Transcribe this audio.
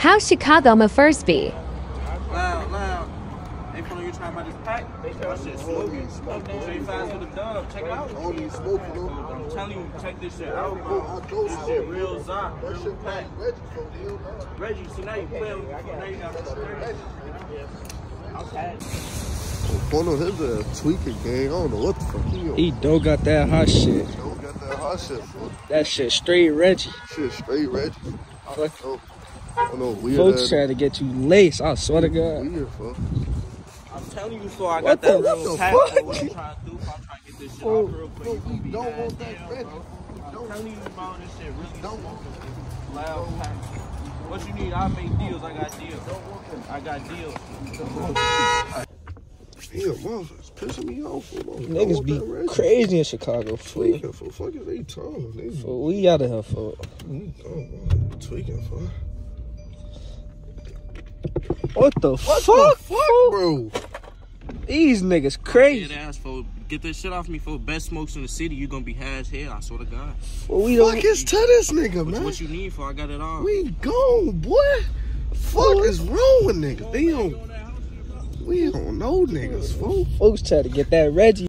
How's Chicago my first be? Loud, loud. Hey, for you trying about this pack? That shit smoking. Straight fast with the dub. Check it out. I don't even smoke, you know. I'm telling you, check this shit out, Bro, bro. I don't This shit real Zot, That real shit pack. Reggie, so you know. Reggie, see now you playing with me. Now you got me Okay. One of his ass tweaking gang. I don't know what the fuck he on. He don't got that hot shit. He don't got that hot shit for. That shit straight Reggie. Shit straight Reggie. Fuck. Oh, I don't know weird Folks ass. trying to get you laced. I swear to God. Weird, fuck. I'm telling you, so I What got that the- what the pack. fuck? So what I'm trying to do, if I'm trying to get this shit off real quick. No, you we gonna be don't mad want that hell, Reggie. bro. I'm Don't telling you about this shit really Don't want loud pack. What you need? I make deals. I got deals. I got deals. Damn, motherfuckers pissing me off. fool. Don't Niggas want that be crazy in Chicago, fool. Tweaking, for fuck is they tongue? They Fool, We out of here, fool. oh, tweaking, for. What the fuck? fool? Bro, These niggas crazy. Dead ass for get this shit off me for best smokes in the city. You gonna be high as hell. I swear to God. Fool, we fuck is to this nigga, man. what you need for? I got it all. We gone, boy. Fuck is wrong with niggas? They don't. We don't know niggas, fool. Folks try to get that Reggie.